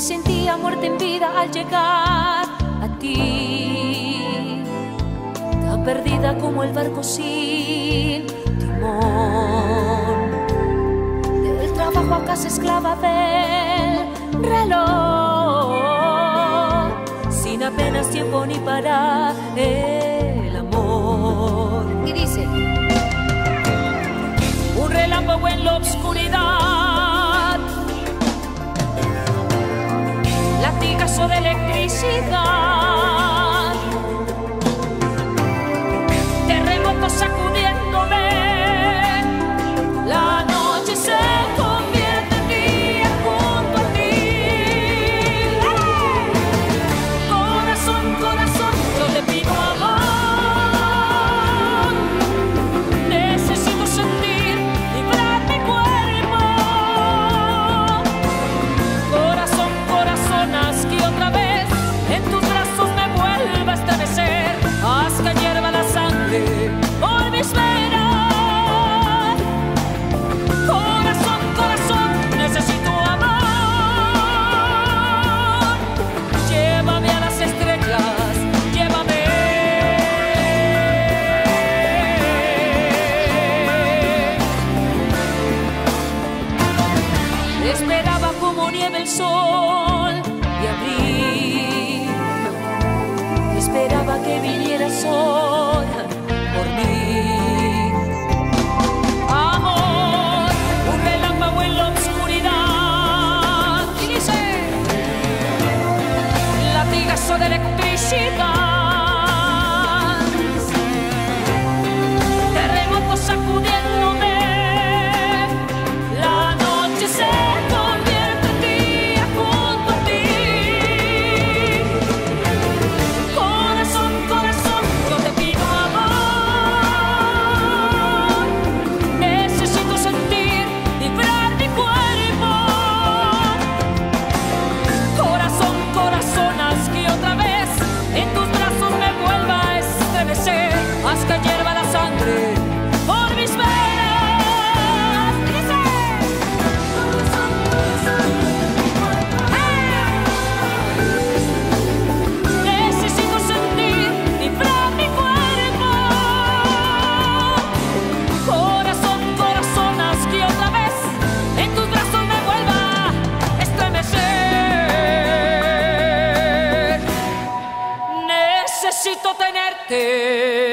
sentía muerte en vida al llegar a ti. Tan perdida como el barco sin timón. Del trabajo a casa esclava del reloj. Sin apenas tiempo ni para el amor. Y dice, Un relámpago en la oscuridad. De electricidad. Esperaba como nieve el sol de abril. Esperaba que viniera sol por mí. Amor, un relámpago en la oscuridad. Latigazo de electricidad. Necesito tenerte.